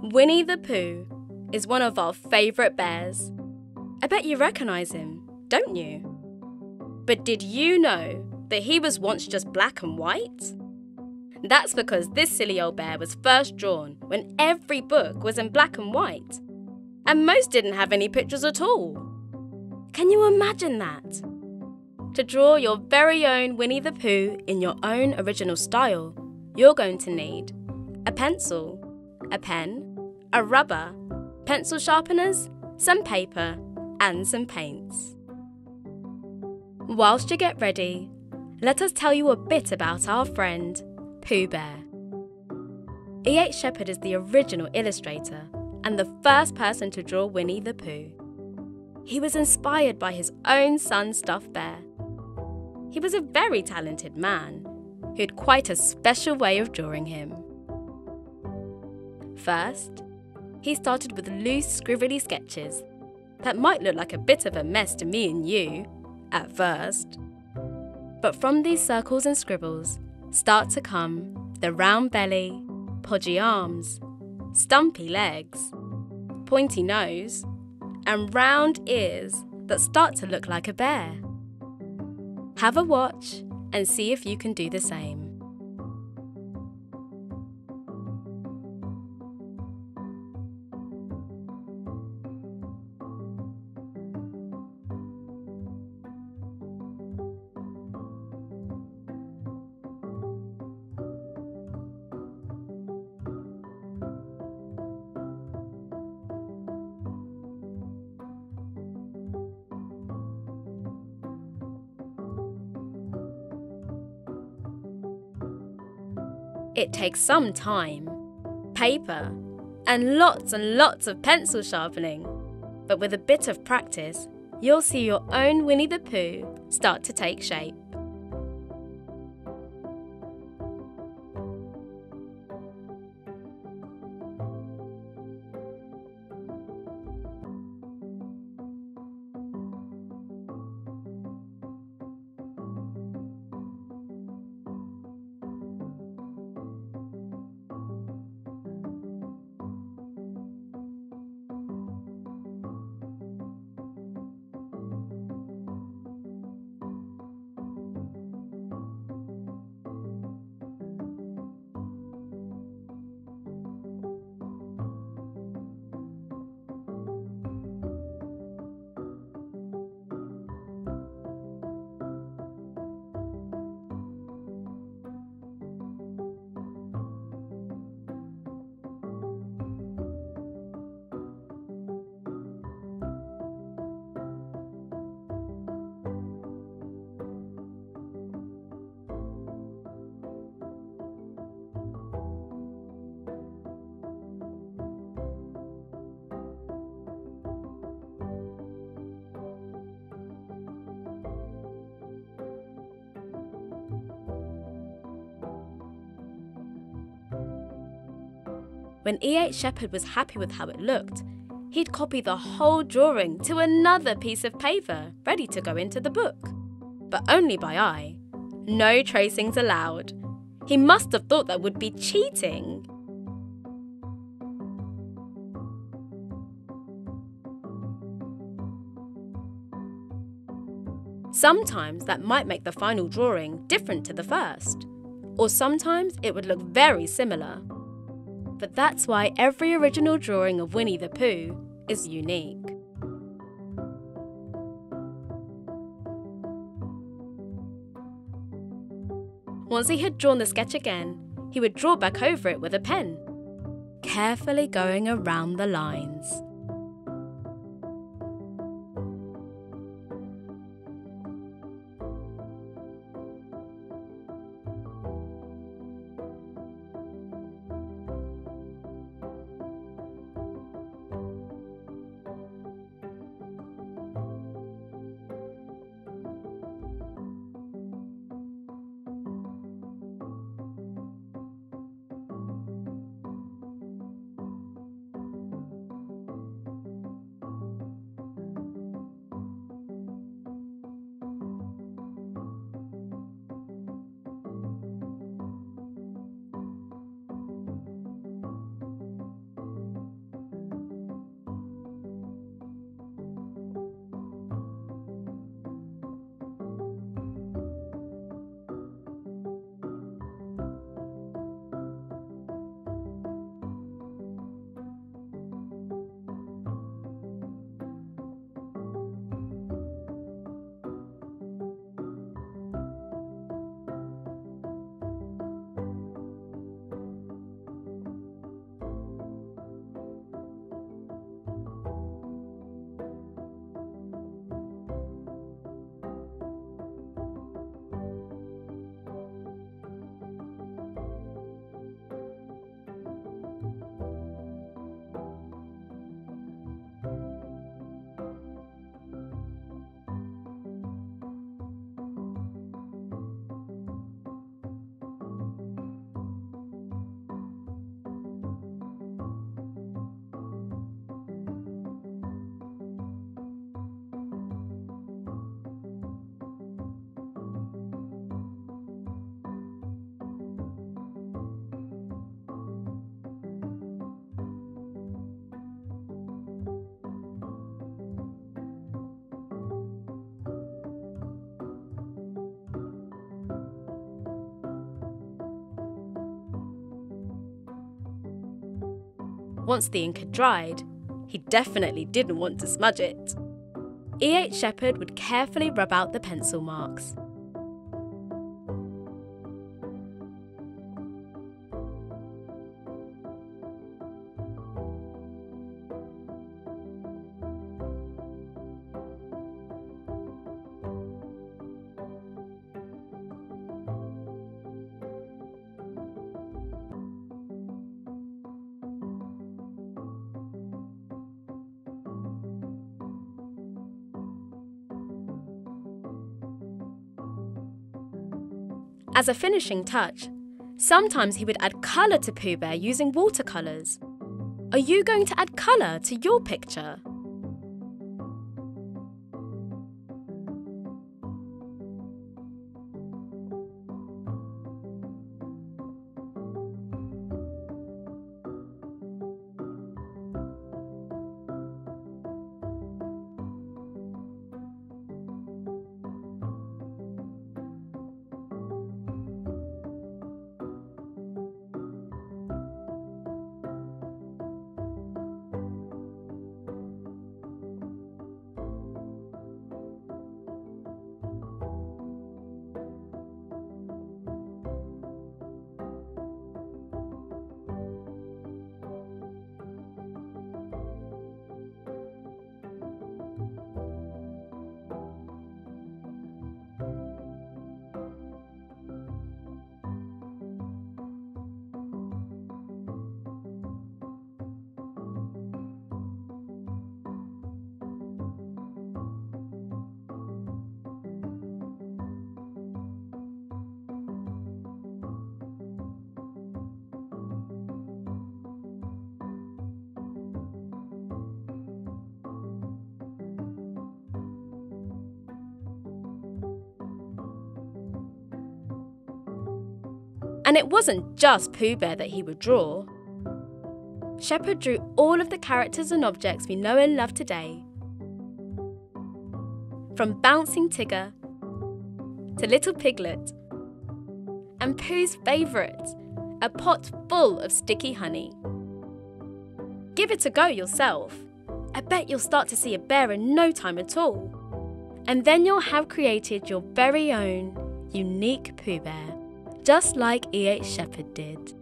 Winnie the Pooh is one of our favourite bears. I bet you recognise him, don't you? But did you know that he was once just black and white? That's because this silly old bear was first drawn when every book was in black and white, and most didn't have any pictures at all. Can you imagine that? To draw your very own Winnie the Pooh in your own original style, you're going to need a pencil, a pen, a rubber, pencil sharpeners, some paper, and some paints. Whilst you get ready, let us tell you a bit about our friend, Pooh Bear. E.H. Shepard is the original illustrator and the first person to draw Winnie the Pooh. He was inspired by his own son, Stuffed Bear. He was a very talented man who had quite a special way of drawing him. First, he started with loose, scribbly sketches that might look like a bit of a mess to me and you at first. But from these circles and scribbles start to come the round belly, podgy arms, stumpy legs, pointy nose, and round ears that start to look like a bear. Have a watch and see if you can do the same. It takes some time, paper, and lots and lots of pencil sharpening. But with a bit of practice, you'll see your own Winnie the Pooh start to take shape. When E.H. Shepard was happy with how it looked, he'd copy the whole drawing to another piece of paper ready to go into the book. But only by eye. No tracings allowed. He must have thought that would be cheating. Sometimes that might make the final drawing different to the first, or sometimes it would look very similar. But that's why every original drawing of Winnie the Pooh is unique. Once he had drawn the sketch again, he would draw back over it with a pen, carefully going around the lines. Once the ink had dried, he definitely didn't want to smudge it. E.H. Shepard would carefully rub out the pencil marks. As a finishing touch, sometimes he would add colour to Pooh Bear using watercolours. Are you going to add colour to your picture? And it wasn't just Pooh Bear that he would draw. Shepard drew all of the characters and objects we know and love today. From Bouncing Tigger to Little Piglet and Pooh's favourite, a pot full of sticky honey. Give it a go yourself. I bet you'll start to see a bear in no time at all. And then you'll have created your very own unique Pooh Bear just like E.H. Shepard did.